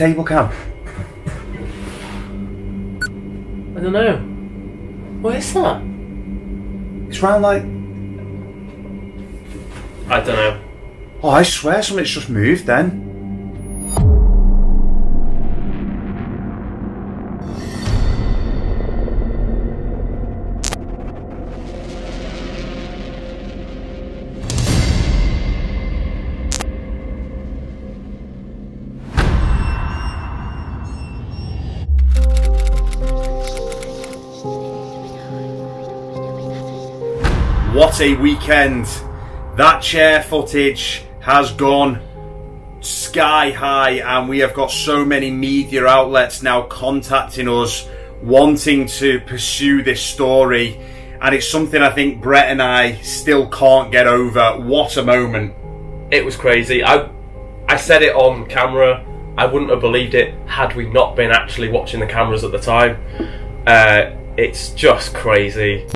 table cam. I don't know. What is that? It's round like. I don't know. Oh, I swear something's just moved then. A weekend! That chair footage has gone sky high, and we have got so many media outlets now contacting us wanting to pursue this story. And it's something I think Brett and I still can't get over. What a moment! It was crazy. I I said it on camera. I wouldn't have believed it had we not been actually watching the cameras at the time. Uh, it's just crazy.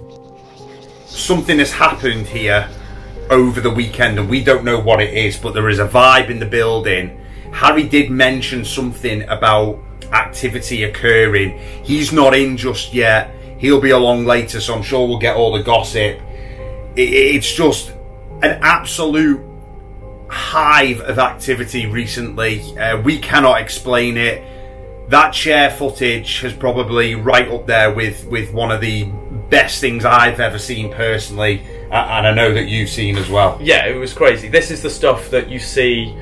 Something has happened here over the weekend, and we don't know what it is, but there is a vibe in the building. Harry did mention something about activity occurring. He's not in just yet. He'll be along later, so I'm sure we'll get all the gossip. It's just an absolute hive of activity recently. Uh, we cannot explain it. That chair footage is probably right up there with, with one of the best things I've ever seen personally, and I know that you've seen as well. Yeah, it was crazy. This is the stuff that you see,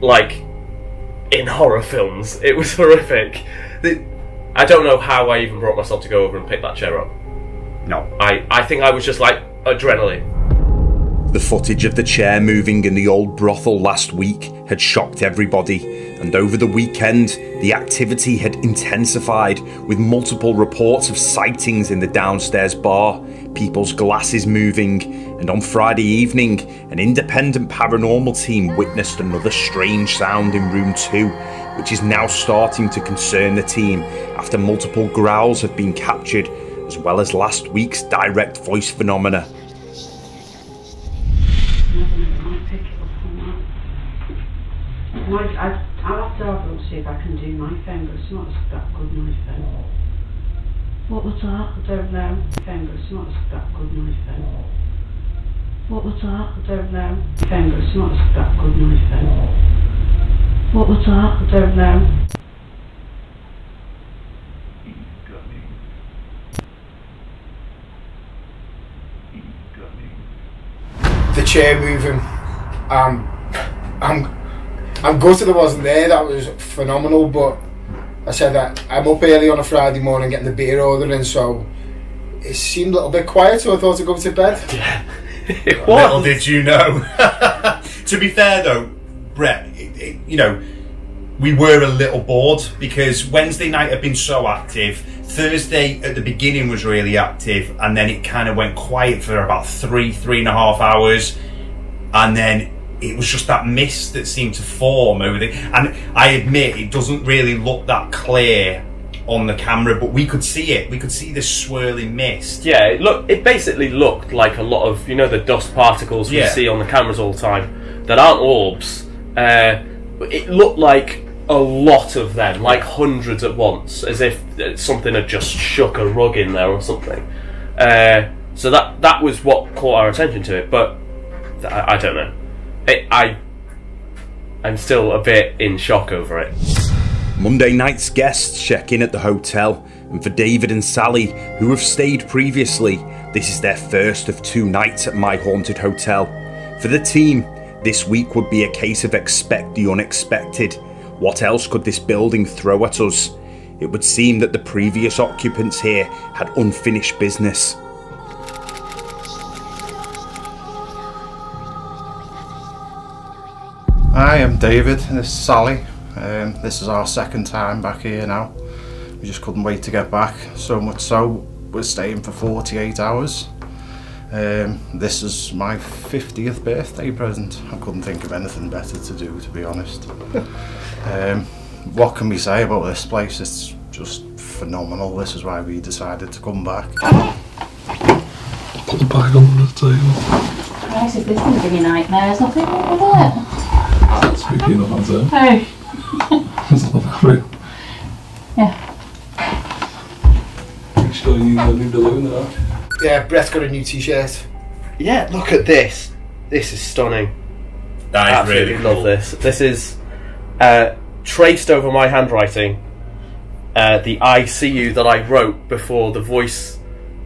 like, in horror films. It was horrific. I don't know how I even brought myself to go over and pick that chair up. No. I, I think I was just like adrenaline. The footage of the chair moving in the old brothel last week had shocked everybody, and over the weekend, the activity had intensified with multiple reports of sightings in the downstairs bar, people's glasses moving, and on Friday evening, an independent paranormal team witnessed another strange sound in room 2, which is now starting to concern the team after multiple growls have been captured, as well as last week's direct voice phenomena. Pick it up on that. Might, I, I'll have to have a look, see if I can do my but it's not that good, my thing. What was that? I don't know. But it's not that good, my thing. What was that? I don't know. But it's not that good, my thing. What was that? I don't know. the chair moving. Um, I'm I'm gutted I wasn't there. That was phenomenal. But I said that I'm up early on a Friday morning getting the beer order in, so it seemed a little bit quiet. So I thought I'd go to bed. Yeah, It Little did you know. to be fair, though, Brett, it, it, you know, we were a little bored because Wednesday night had been so active. Thursday at the beginning was really active, and then it kind of went quiet for about three, three and a half hours, and then it was just that mist that seemed to form over the. And I admit, it doesn't really look that clear on the camera, but we could see it. We could see this swirling mist. Yeah, it look. It basically looked like a lot of you know the dust particles we Yeah. see on the cameras all the time that aren't orbs. Uh, it looked like a lot of them, like hundreds at once, as if something had just shook a rug in there or something. Uh, so that that was what caught our attention to it. But I, I don't know. It, I I'm still a bit in shock over it. Monday night's guests check in at the hotel, and for David and Sally, who have stayed previously, this is their first of two nights at my haunted hotel. For the team, this week would be a case of expect the unexpected. What else could this building throw at us? It would seem that the previous occupants here had unfinished business. Hi, I'm David. and This is Sally. Um, this is our second time back here now. We just couldn't wait to get back. So much so, we're staying for 48 hours. Um, this is my 50th birthday present. I couldn't think of anything better to do, to be honest. um, what can we say about this place? It's just phenomenal. This is why we decided to come back. Put the bag under the table. Christ, if this is giving you nightmares, nothing wrong with it. Speaking of answer, Hey. it's not happening. Yeah. Each got a new, a new balloon there. Yeah, Brett's got a new t-shirt. Yeah, look at this. This is stunning. That is Absolutely really love this. This is uh, traced over my handwriting. Uh, the I see you that I wrote before the voice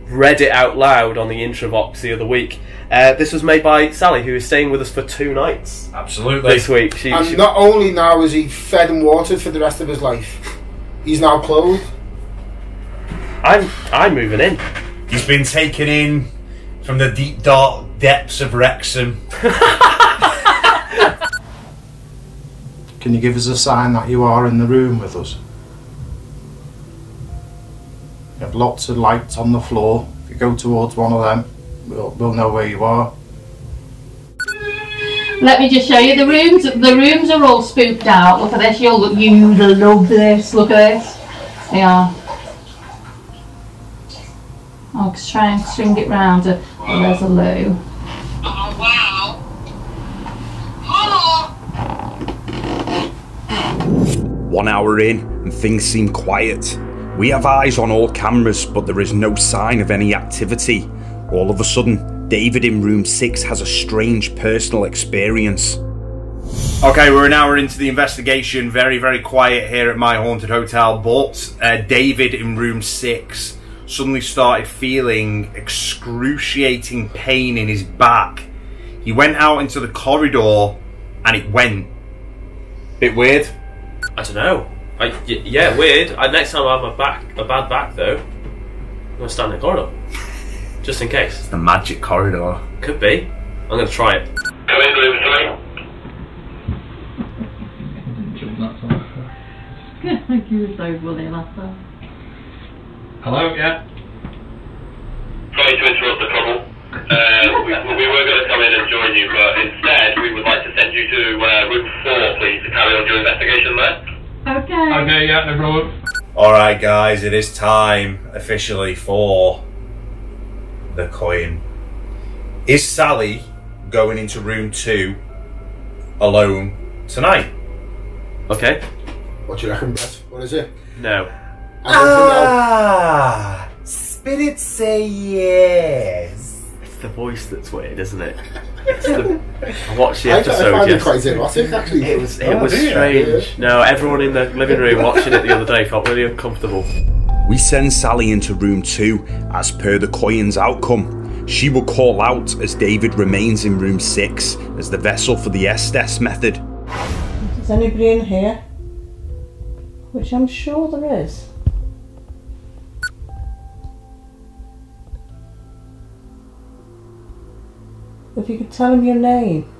read it out loud on the Intravox the other week. Uh, this was made by Sally, who is staying with us for two nights Absolutely. this week. She, And she- not only now is he fed and watered for the rest of his life, he's now clothed. I'm I'm moving in. He's been taken in from the deep dark depths of Wrexham. Can you give us a sign that you are in the room with us? You have lots of lights on the floor. If you go towards one of them, we'll, we'll know where you are. Let me just show you the rooms. The rooms are all spooked out. Look at this. You'll look. You love this. Look at this. They are. I'll just try and swing it round. Oh, there's a loo. One hour in, and things seem quiet. We have eyes on all cameras, but there is no sign of any activity. All of a sudden, David in room 6 has a strange personal experience. Okay, we're an hour into the investigation. Very, very quiet here at my haunted hotel. But uh, David in room six suddenly started feeling excruciating pain in his back. He went out into the corridor and it went. Bit weird. I don't know. I, y- yeah, weird. I, next time I have a back a bad back though, I'm gonna stand in the corridor, just in case. It's The magic corridor. Could be. I'm gonna try it. Come in, room three. Jump that far. you so bully last time. Hello, yeah. Sorry to interrupt the trouble. Uh, we, we were going to come in and join you, but instead we would like to send you to uh, room four, please, to carry on your investigation there. Okay. Okay, yeah, no problem. Alright, guys, it is time officially for the coin. Is Sally going into room two alone tonight? Okay. What do you reckon, Brett? What is it? No. I don't think I'll- Ah, spirits say yes. It's the voice that's weird, isn't it? It's the, I watched the I, I episode find it yesterday. quite erotic, actually. It was it Oh, was dear. strange. No, everyone in the living room watching it the other day felt really uncomfortable. We send Sally into room 2 as per the coin's outcome. She will call out as David remains in room 6 as the vessel for the Estes method. Is anybody in here? Which I'm sure there is. If you could tell him your name.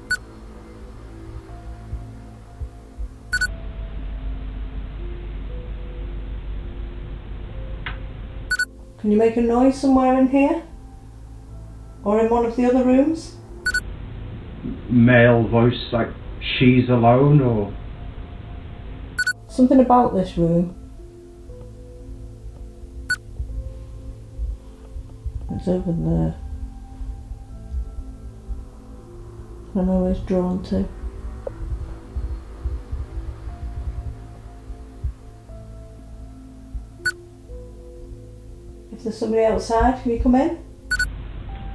Can you make a noise somewhere in here? Or in one of the other rooms? male voice like she's alone or Something about this room. It's over there. I'm always drawn to. If there's somebody outside, can you come in?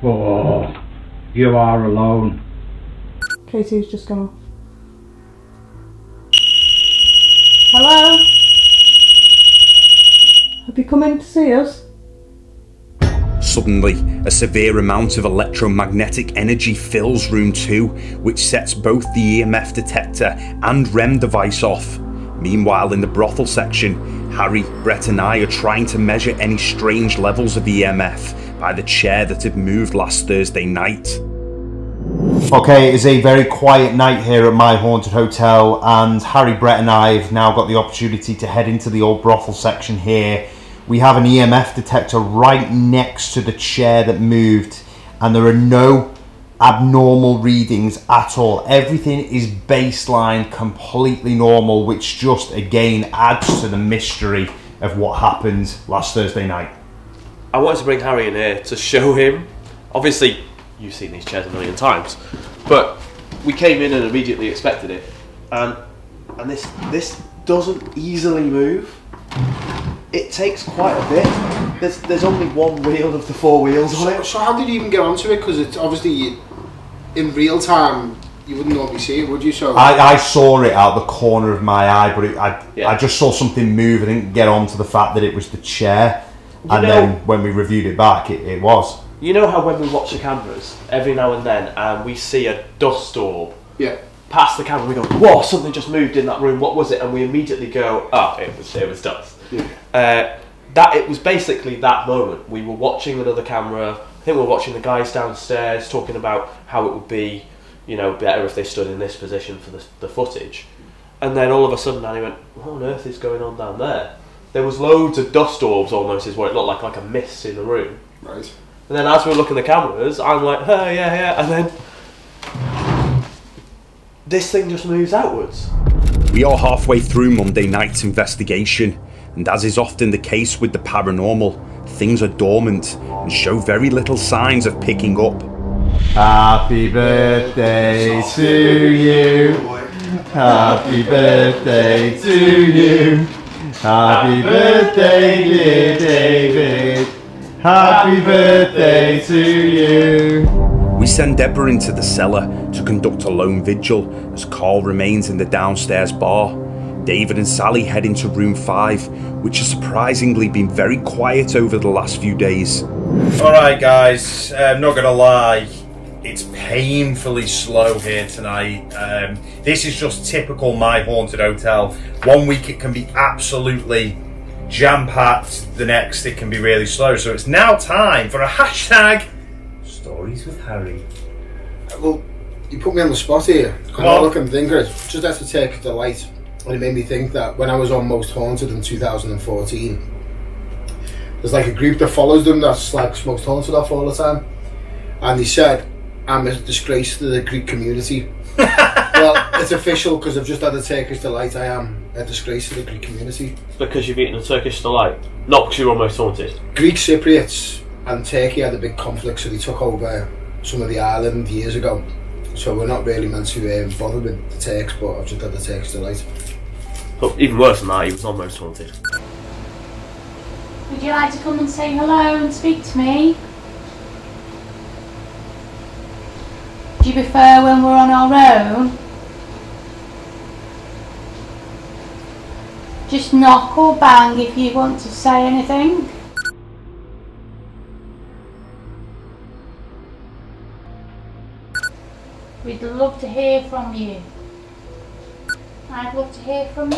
oh you are alone Katie's just gone off. Hello? Have you come in to see us? Suddenly, a severe amount of electromagnetic energy fills room 2, which sets both the EMF detector and REM device off. Meanwhile, in the brothel section, Harry, Brett, and I are trying to measure any strange levels of EMF by the chair that had moved last Thursday night. Okay, it is a very quiet night here at my haunted hotel, and Harry, Brett, and I have now got the opportunity to head into the old brothel section here. We have an EMF detector right next to the chair that moved, and there are no abnormal readings at all. Everything is baseline, completely normal, which just again adds to the mystery of what happened last Thursday night. I wanted to bring Harry in here to show him. Obviously, you've seen these chairs a million times. But we came in and immediately expected it, and and this this doesn't easily move. It takes quite a bit. There's there's only one wheel of the four wheels on So, it. so how did you even get onto it? Because it's obviously in real time. You wouldn't normally see it, would you? So I, I saw it out the corner of my eye, but it, I, Yeah. I just saw something move. I didn't get onto the fact that it was the chair. You and know- then when we reviewed it back, it, it was. You know how when we watch the cameras, every now and then, and we see a dust orb yeah, past the camera, we go, "Whoa, something just moved in that room. What was it?" And we immediately go, "Oh, it was it was dust." Yeah. Uh, that it was basically that moment. We were watching another camera. I think we were watching the guys downstairs talking about how it would be, you know, better if they stood in this position for the, the footage. And then all of a sudden, Danny went, "What on earth is going on down there?" There was loads of dust orbs, almost, is what it looked like, like a mist in the room. right. And then as we were looking at the cameras, I'm like, oh, yeah, yeah. And then this thing just moves outwards. We are halfway through Monday night's investigation, and as is often the case with the paranormal, things are dormant and show very little signs of picking up. Happy birthday to you. Happy birthday to you. Happy birthday, dear David. Happy birthday to you. We send Deborah into the cellar to conduct a lone vigil as Carl remains in the downstairs bar. David and Sally head into room 5, which has surprisingly been very quiet over the last few days. Alright, guys, I'm not gonna lie, it's painfully slow here tonight. Um, this is just typical My Haunted Hotel. One week it can be absolutely jam packed, the next it can be really slow. So it's now time for a hashtag Stories with Harry. Well, you put me on the spot here. Come and all on. I can think of just have to take delight. And it made me think that when I was on Most Haunted in 2014, there's like a group that follows them that's like Most Haunted off all the time. And they said, I'm a disgrace to the Greek community. well, it's official because I've just had a Turkish delight. I am a disgrace to the Greek community. Because you've eaten a Turkish delight. Not because you're almost haunted. Greek Cypriots and Turkey had a big conflict, so they took over some of the island years ago. So we're not really meant to um, bother with the Turks, but I've just had the Turkish delight. But even worse than that, he was almost haunted. Would you like to come and say hello and speak to me? Do you prefer when we're on our own? Just knock or bang if you want to say anything. We'd love to hear from you. I'd love to hear from you.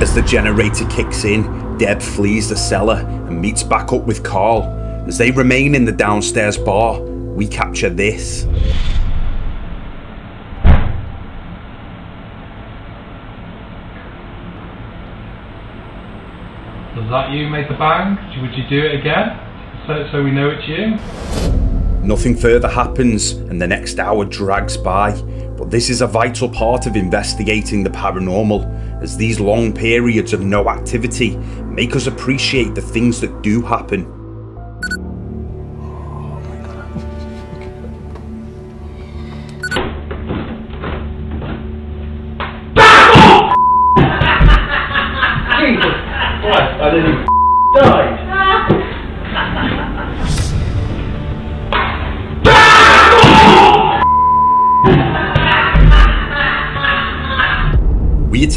As the generator kicks in, Deb flees the cellar and meets back up with Carl. As they remain in the downstairs bar, we capture this. Was that you made the bang? Would you do it again? So, so we know it's you? Nothing further happens, and the next hour drags by. But this is a vital part of investigating the paranormal, as these long periods of no activity make us appreciate the things that do happen. Right, I nearly died.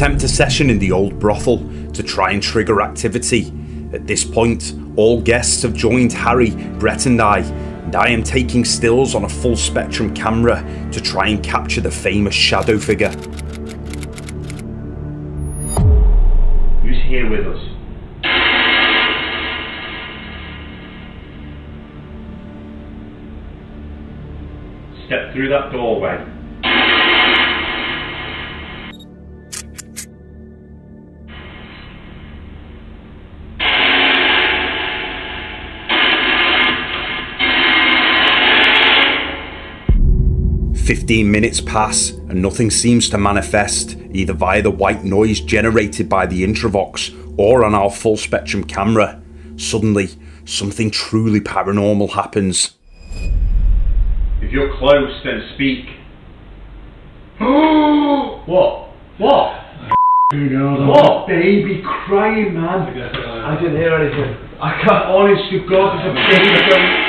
Attempt a session in the old brothel to try and trigger activity. At this point, all guests have joined Harry, Brett, and I, and I am taking stills on a full spectrum camera to try and capture the famous shadow figure. Who's here with us? Step through that doorway. Fifteen minutes pass and nothing seems to manifest, either via the white noise generated by the Intravox or on our full spectrum camera. Suddenly, something truly paranormal happens. If you're close, then speak. what? What? You know, What? baby crying, man. Uh, I didn't hear anything. I can't. Honest to God, there's a baby.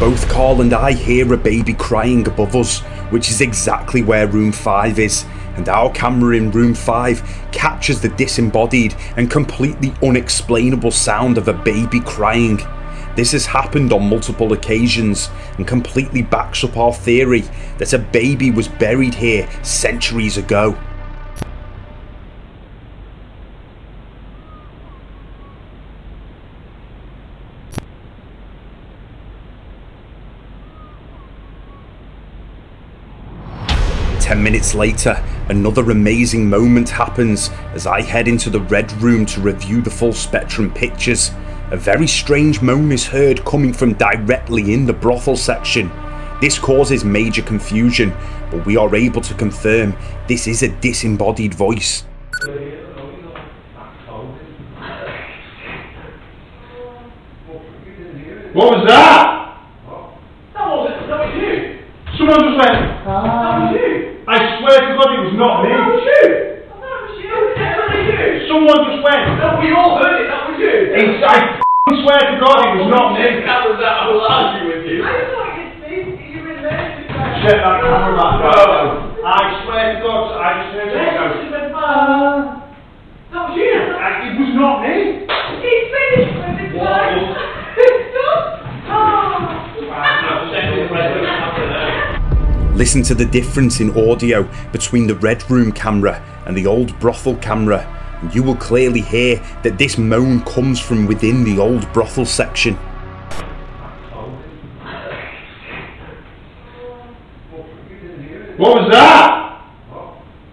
Both Carl and I hear a baby crying above us, which is exactly where room 5 is, and our camera in room 5 captures the disembodied and completely unexplainable sound of a baby crying. This has happened on multiple occasions and completely backs up our theory that a baby was buried here centuries ago. Minutes later, another amazing moment happens as I head into the Red Room to review the full spectrum pictures. A very strange moan is heard coming from directly in the brothel section. This causes major confusion, but we are able to confirm this is a disembodied voice. What was that? That wasn't. That was you. Someone just went. That was you. I swear to God, it was not me. That was you. That was you. Definitely you. Someone just went. No, we all heard it. That was you. It's, I swear to God, it was not me. Cameras out, I will argue with you. Check that camera back. No. I swear to God, I just heard it go. That was you. It was not me. He's finished with his life. Listen to the difference in audio between the Red Room camera and the old brothel camera, and you will clearly hear that this moan comes from within the old brothel section. What was that?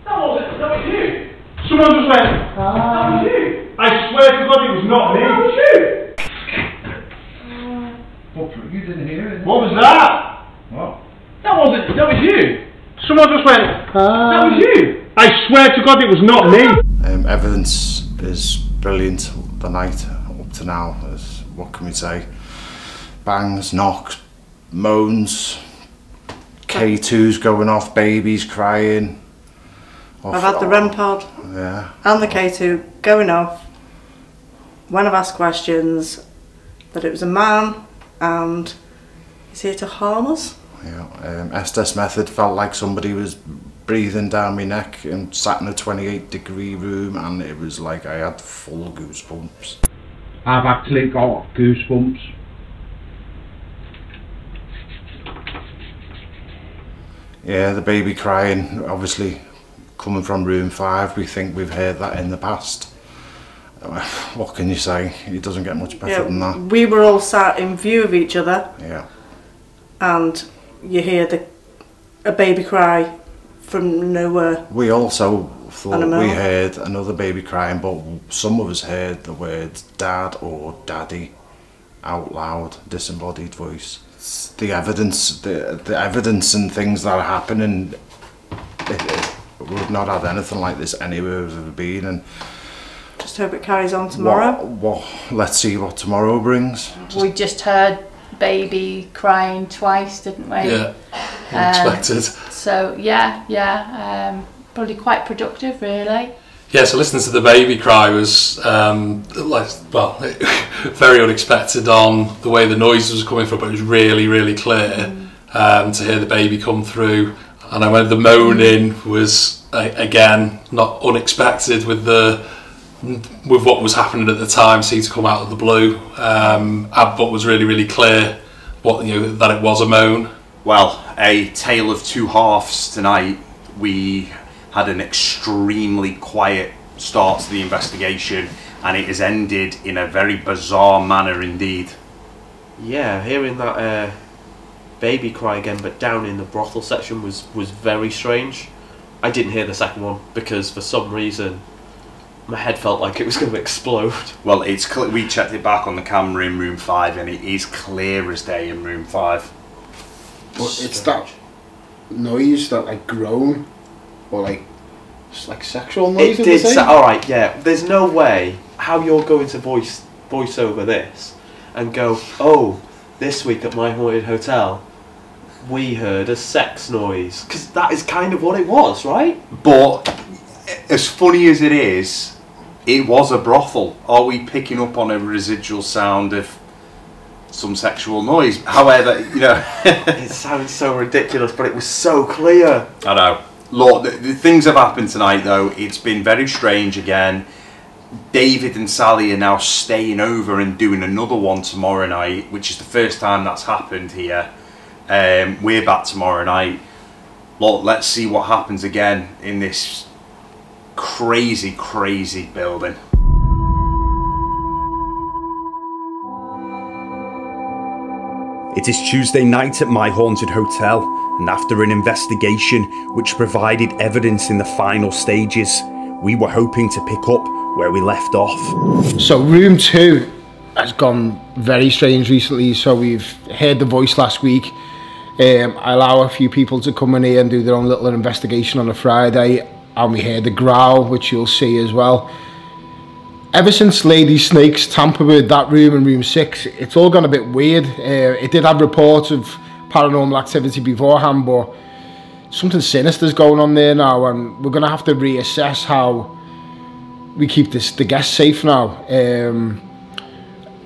That wasn't. That was you. Someone just went. That was you. I swear to God, it was not me. That was you. But you didn't hear it. What was that? What? That wasn't. That was you. Someone just went. That was you. I swear to God, it was not me. Um, evidence is brilliant the night up to now. Is, what can we say? Bangs, knocks, moans, K2's going off, babies crying. I've had the REM pod Yeah. and the K2 going off when I've asked questions that it was a man and he's here to harm us. Yeah, um, Estes method felt like somebody was breathing down my neck and sat in a 28 degree room and it was like I had full goosebumps. I've actually got goosebumps. Yeah, the baby crying, obviously coming from room five, we think we've heard that in the past. What can you say? It doesn't get much better than that. we were all sat in view of each other Yeah. and you hear the a baby cry from nowhere. We also thought we heard another baby crying, but some of us heard the words dad or daddy out loud, disembodied voice. The evidence, the, the evidence and things that are happening, it, it, we've not had anything like this anywhere we've ever been. And Just hope it carries on tomorrow. What, what, let's see what tomorrow brings. We just heard baby crying twice, didn't we? Yeah, Um, unexpected. so yeah, yeah, um, probably quite productive, really. Yeah, so listening to the baby cry was um, like well, very unexpected on the way the noise was coming from, but it was really, really clear um, to hear the baby come through. And I went the moaning was uh, again not unexpected with the with what was happening at the time. See to come out of the blue, um, but was really, really clear what you know that it was a moan. Well, a tale of two halves tonight. We had an extremely quiet start to the investigation, and it has ended in a very bizarre manner indeed. Yeah, hearing that uh, baby cry again, but down in the brothel section was was very strange. I didn't hear the second one because for some reason my head felt like it was going to explode. Well, it's we checked it back on the camera in room five, and it is clear as day in room five. But it's that noise, that like groan, or like It's like sexual noise. It did. Sa- all right, yeah. There's no way how you're going to voice voice over this and go, oh, this week at my haunted hotel, we heard a sex noise because that is kind of what it was, right? But as funny as it is, it was a brothel. Are we picking up on a residual sound of some sexual noise? However, you know, it sounds so ridiculous, but it was so clear. I know. Lord, the, the things have happened tonight though. It's been very strange again. David and Sally are now staying over and doing another one tomorrow night, which is the first time that's happened here. Um, we're back tomorrow night. Look, let's see what happens again in this crazy, crazy building. It is Tuesday night at my haunted hotel, and after an investigation which provided evidence in the final stages, we were hoping to pick up where we left off. So room two has gone very strange recently. So we've heard the voice last week. Um, I allow a few people to come in here and do their own little investigation on a Friday, and we heard the growl, which you'll see as well. Ever since Lady Snakes tampered with that room in room six, it's all gone a bit weird. Uh, it did have reports of paranormal activity beforehand, but something sinister's going on there now, and we're going to have to reassess how we keep this the guests safe now. Um,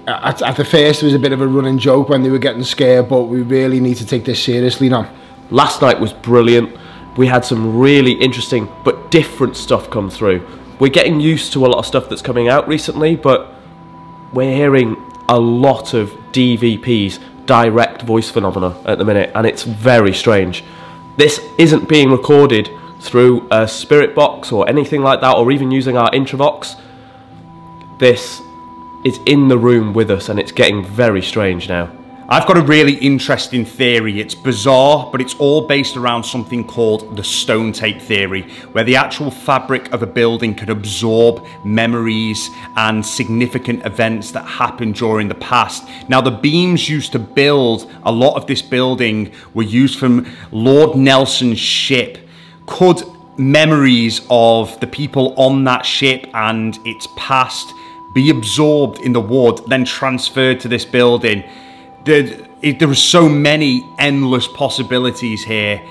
at, at the first, it was a bit of a running joke when they were getting scared, but we really need to take this seriously now. Last night was brilliant. We had some really interesting but different stuff come through. We're getting used to a lot of stuff that's coming out recently, but we're hearing a lot of DVPs, direct voice phenomena, at the minute, and it's very strange. This isn't being recorded through a spirit box or anything like that, or even using our Intravox. This is in the room with us, and it's getting very strange now. I've got a really interesting theory. It's bizarre, but it's all based around something called the stone tape theory, where the actual fabric of a building can absorb memories and significant events that happened during the past. Now, the beams used to build a lot of this building were used from Lord Nelson's ship. Could memories of the people on that ship and its past be absorbed in the wood, then transferred to this building? There, it, there are so many endless possibilities here,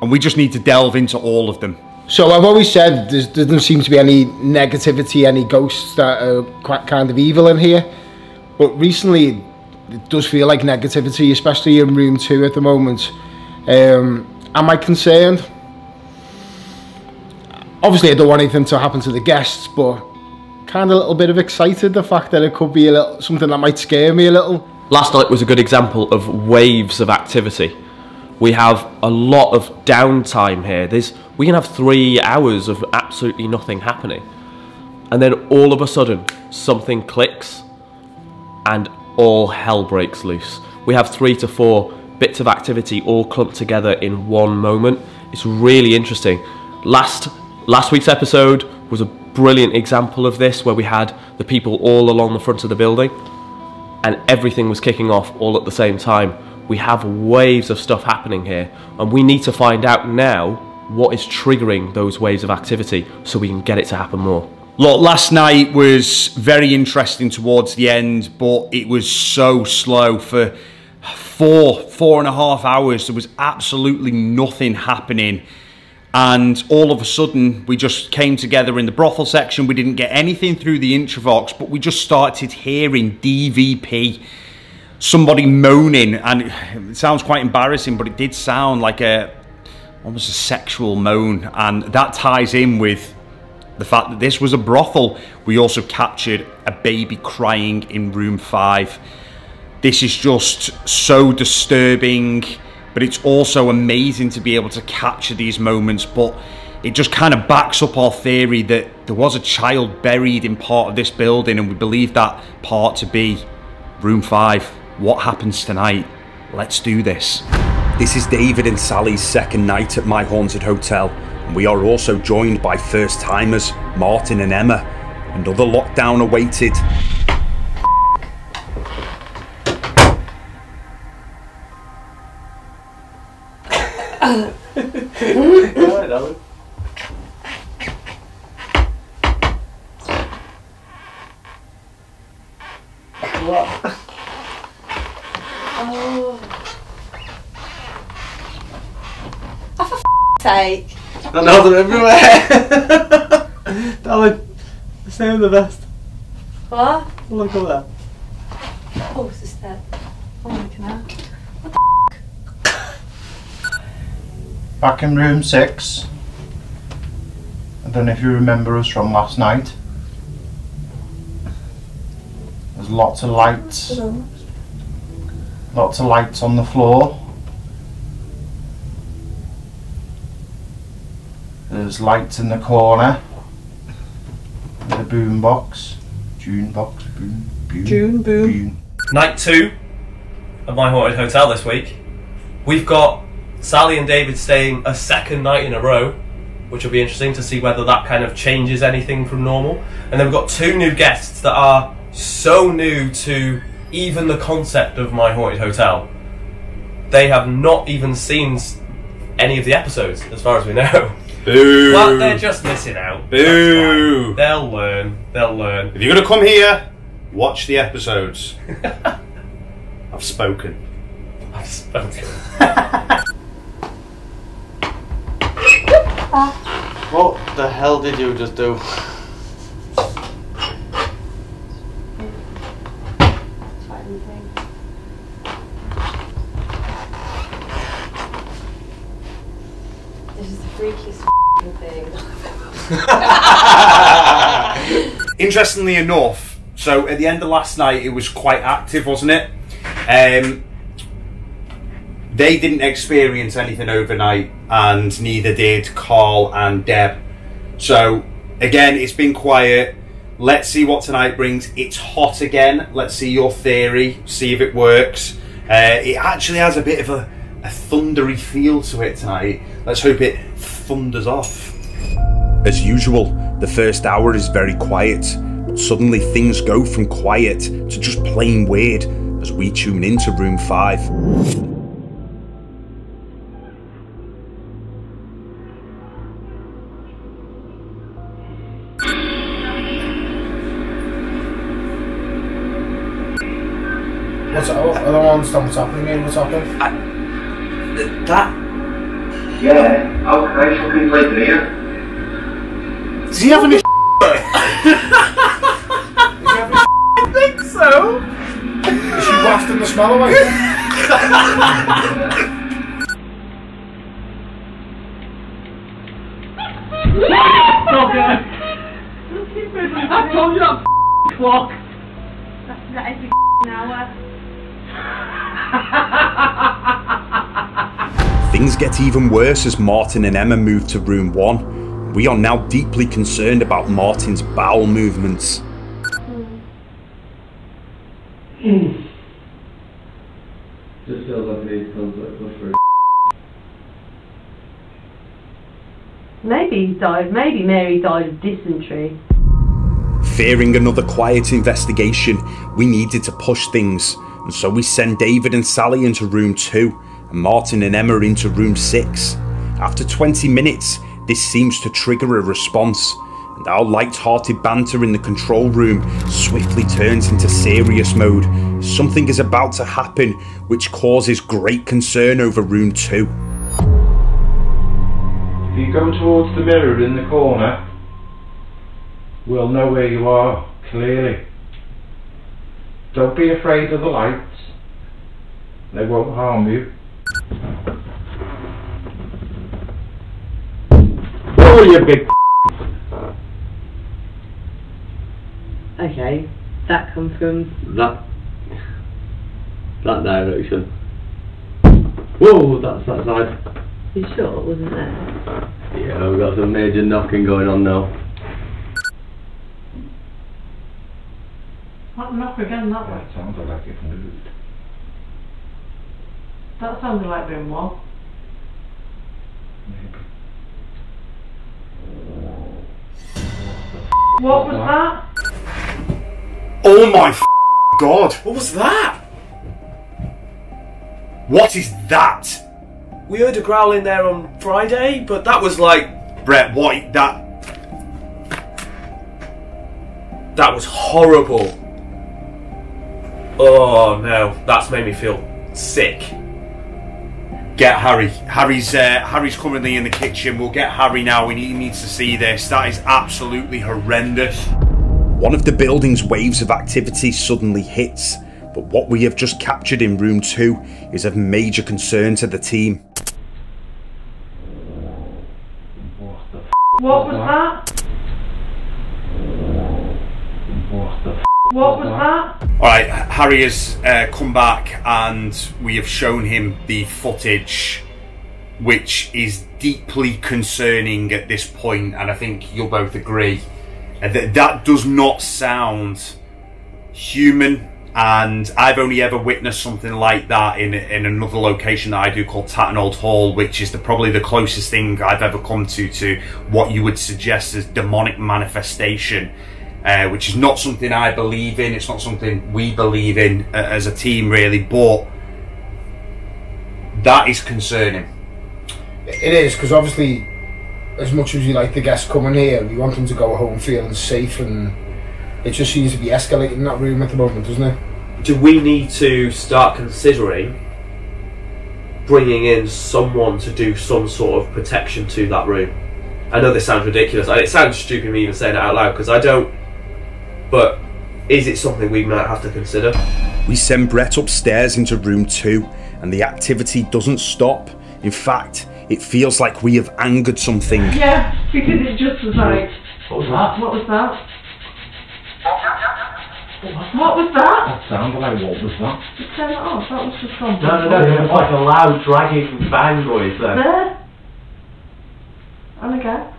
and we just need to delve into all of them. So I've always said there doesn't seem to be any negativity, any ghosts that are quite kind of evil in here. But recently, it does feel like negativity, especially in room two at the moment. Um, am I concerned? Obviously, I don't want anything to happen to the guests, but kind of a little bit of excited the fact that it could be a little something that might scare me a little. Last night was a good example of waves of activity. We have a lot of downtime here. There's, we can have three hours of absolutely nothing happening. And then all of a sudden, something clicks and all hell breaks loose. We have three to four bits of activity all clumped together in one moment. It's really interesting. Last, last week's episode was a brilliant example of this where we had the people all along the front of the building and everything was kicking off all at the same time. We have waves of stuff happening here, and we need to find out now what is triggering those waves of activity so we can get it to happen more. Look, last night was very interesting towards the end, but it was so slow for four, four and a half hours. There was absolutely nothing happening. And all of a sudden, we just came together in the brothel section. We didn't get anything through the Intravox, but we just started hearing DVP. Somebody moaning, and it sounds quite embarrassing, but it did sound like a almost a sexual moan, and that ties in with the fact that this was a brothel. We also captured a baby crying in room five. This is just so disturbing but it's also amazing to be able to capture these moments but it just kind of backs up our theory that there was a child buried in part of this building and we believe that part to be room 5 what happens tonight? Let's do this. This is David and Sally's second night at my haunted hotel and we are also joined by first timers Martin and Emma another lockdown awaited Alan? What? oh. Oh, for sake. I know they're everywhere. Darling, it's the best. What? Look at that. Back in room six. I don't know if you remember us from last night. There's lots of lights. Lots of lights on the floor. There's lights in the corner. The boom box. June box. Boom. boom June boom. boom. Night two of my haunted hotel this week. We've got Sally and David staying a second night in a row, which will be interesting to see whether that kind of changes anything from normal. And then we've got two new guests that are so new to even the concept of my haunted hotel. They have not even seen any of the episodes, as far as we know. Boo. Well, they're just missing out. Boo. They'll learn. They'll learn. If you're going to come here, watch the episodes. I've spoken. I've spoken. What the hell did you just do? This is the freakiest thing. Interestingly enough, so at the end of last night, it was quite active, wasn't it? Um, they didn't experience anything overnight, and neither did Carl and Deb. So again, it's been quiet. Let's see what tonight brings. It's hot again. Let's see your theory. See if it works. Uh, it actually has a bit of a, a thundery feel to it tonight. Let's hope it thunders off. As usual, the first hour is very quiet, suddenly things go from quiet to just plain weird as we tune into room 5. What's I don't understand what's happening here. What's happening? That. Yeah, how can I fucking play here? Does he have any? I think so. Is she wafting the smell away? I told you that clock. Things get even worse as Martin and Emma move to room 1. We are now deeply concerned about Martin's bowel movements. Just feels like it needs contact for Maybe he died. Maybe Mary died of dysentery. Fearing another quiet investigation, we needed to push things, and so we send David and Sally into room 2, and Martin and Emma into room 6. After 20 minutes, this seems to trigger a response, and our light-hearted banter in the control room swiftly turns into serious mode. Something is about to happen, which causes great concern over room 2. If you go towards the mirror in the corner, we'll know where you are clearly. Don't be afraid of the lights. They won't harm you. Oh, you big Okay, that comes from. that that direction. Whoa, that's that side. You sure it wasn't there? Yeah, we've got some major knocking going on now. That knock again that way. That sounded like it moved. That sounded like room one. What was that? Oh my f- god! What was that? What is that? We heard a growl in there on Friday, but that was like Brett, what? That. that was horrible. Oh no, that's made me feel sick. Get Harry. Harry's uh, Harry's currently in the kitchen. We'll get Harry now. We need, he needs to see this. That is absolutely horrendous. One of the building's waves of activity suddenly hits, but what we have just captured in room 2 is of major concern to the team. What was that? What was that? All right, Harry has uh, come back, and we have shown him the footage, which is deeply concerning at this point, and I think you'll both agree uh, that that does not sound human. And I've only ever witnessed something like that in in another location that I do called Tattenhold Hall, which is the probably the closest thing I've ever come to to what you would suggest as demonic manifestation uh, which is not something I believe in. It's not something we believe in uh, as a team, really. But that is concerning. It is because obviously, as much as you like the guests coming here, we want them to go home feeling safe, and it just seems to be escalating in that room at the moment, doesn't it? Do we need to start considering bringing in someone to do some sort of protection to that room? I know this sounds ridiculous, and it sounds stupid me even saying it out loud because I don't. But is it something we might have to consider? We send Brett upstairs into room 2, and the activity doesn't stop. In fact, it feels like we have angered something. Yeah, because it just was like. What was that? What was that? What was that? That sounded like what was that? Just turn it off. That was just gone. No, no, no. It was like a loud dragging bang noise there. There. And again.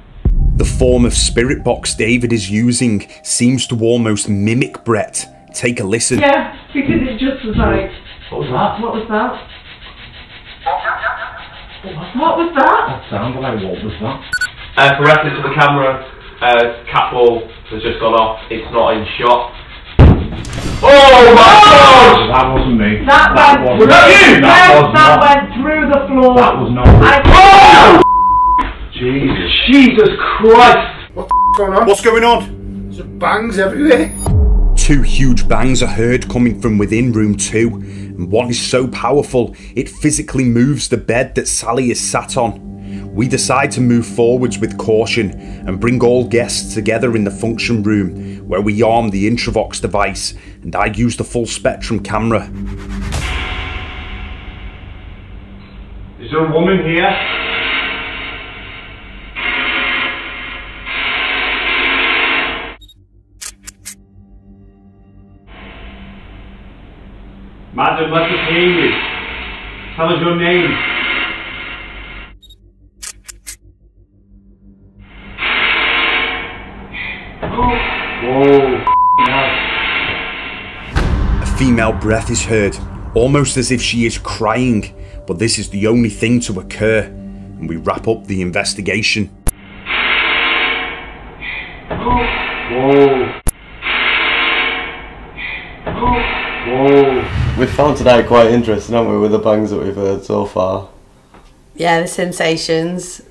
The form of spirit box David is using seems to almost mimic Brett. Take a listen. Yeah, because it just was like. What was that? What was that? What was that? That sounded like what was that? Uh, for reference to the camera, uh, Catball has just gone off. It's not in shot. Oh my god! That wasn't me. That, went. wasn't that you? That Yes, was that not. went through the floor. That was not. I, Jesus. Jesus Christ! What's going on? What's going on? There's bangs everywhere. Two huge bangs are heard coming from within room 2, and one is so powerful it physically moves the bed that Sally is sat on. We decide to move forwards with caution and bring all guests together in the function room where we arm the Intravox device and I use the full spectrum camera. Is there a woman here? Us hear you. Tell us your name. Whoa. A female breath is heard, almost as if she is crying, but this is the only thing to occur, and we wrap up the investigation. Whoa. Whoa. We've found today quite interesting, haven't we, with the bangs that we've heard so far? Yeah, the sensations.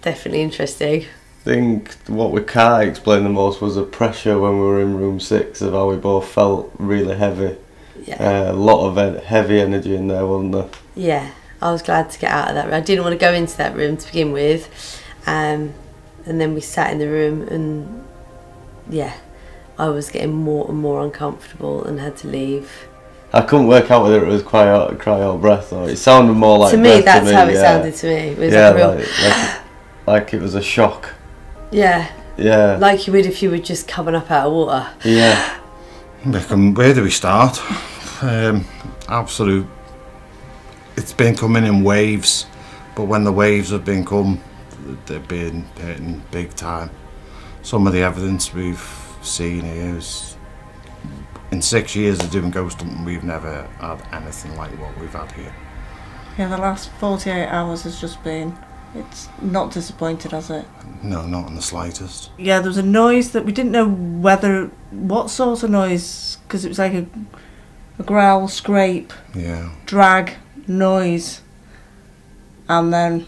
Definitely interesting. I think what we can't explain the most was the pressure when we were in room six of how we both felt really heavy. Yeah. Uh, a lot of heavy energy in there, wasn't there? Yeah, I was glad to get out of that room. I didn't want to go into that room to begin with. Um, and then we sat in the room and yeah, I was getting more and more uncomfortable and had to leave. I couldn't work out whether it was cry out, cry out breath or it sounded more like To me, breath that's to me, how it yeah. sounded to me. It was yeah, like real- like, like, like it was a shock. Yeah, Yeah, like you would if you were just coming up out of water. yeah. Where do we start? Um, absolute. It's been coming in waves, but when the waves have been come, they've been hitting big time. Some of the evidence we've seen here is. In six years of doing ghost hunting, we've never had anything like what we've had here. Yeah, the last 48 hours has just been. It's not disappointed, has it? No, not in the slightest. Yeah, there was a noise that we didn't know whether. what sort of noise, because it was like a, a growl, scrape, Yeah. drag, noise. And then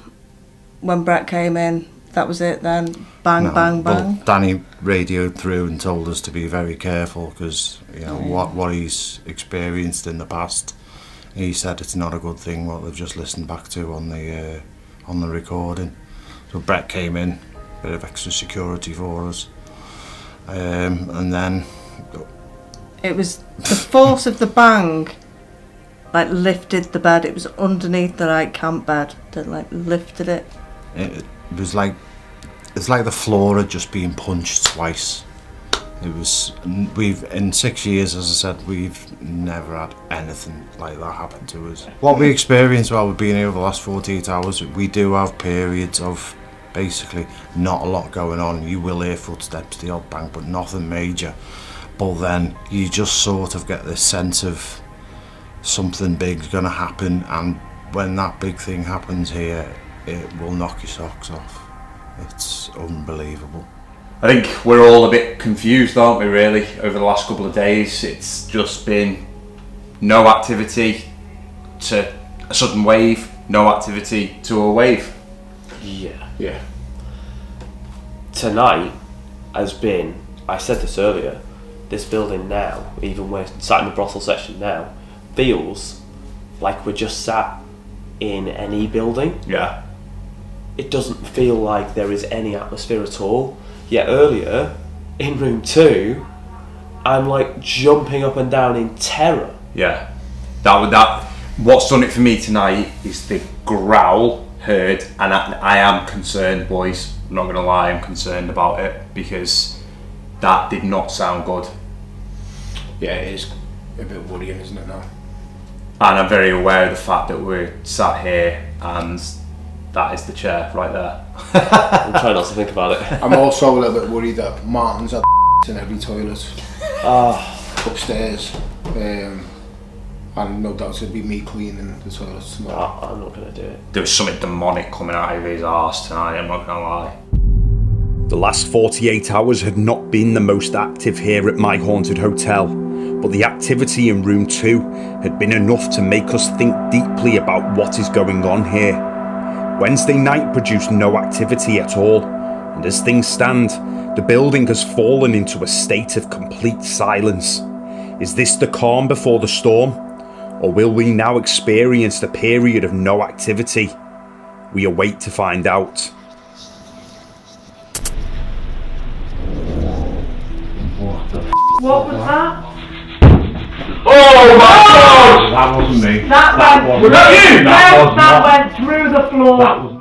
when Brett came in, that was it then. Bang, No, bang, bang. Danny radioed through and told us to be very careful because you know Yeah. what what he's experienced in the past. He said it's not a good thing what they've just listened back to on the uh, on the recording. So Brett came in, bit of extra security for us, um, and then It was the force of the bang, like lifted the bed. It was underneath the like camp bed that like lifted it. it, it was like it's like the floor had just been punched twice. It was we've in six years, as I said, we've never had anything like that happen to us. What we experienced while we've been here over the last 48 hours, we do have periods of basically not a lot going on. You will hear footsteps, the odd bang, but nothing major. But then you just sort of get this sense of something big's going to happen, and when that big thing happens here, it will knock your socks off. It's unbelievable. I think we're all a bit confused, aren't we, really, over the last couple of days. It's just been no activity to a sudden wave, no activity to a wave. Yeah. Yeah. Tonight has been, I said this earlier, this building now, even we're sat in the brothel section now, feels like we're just sat in any building. Yeah. It doesn't feel like there is any atmosphere at all. Yet earlier, in room two, I'm like jumping up and down in terror. Yeah. That would that. What's done it for me tonight is the growl heard, and I, I am concerned, boys. I'm not gonna lie, I'm concerned about it because that did not sound good, Yeah, it is a bit worrying, isn't it now? and I'm very aware of the fact that we're sat here and that is the chair right there. I'm trying not to think about it. I'm also a little bit worried that Martin's had in every toilet Ah. upstairs. Um, and no doubt it'll be me cleaning the toilets tomorrow. I'm not going to do it. There was something demonic coming out of his arse tonight. I'm not gonna lie. The last 48 hours had not been the most active here at my haunted hotel, but the activity in room 2 had been enough to make us think deeply about what is going on here. Wednesday night produced no activity at all, and as things stand, the building has fallen into a state of complete silence. Is this the calm before the storm? Or will we now experience the period of no activity? We await to find out. What was that? Oh my god! That wasn't me. That, went. that you? Yes, That was that went through the floor.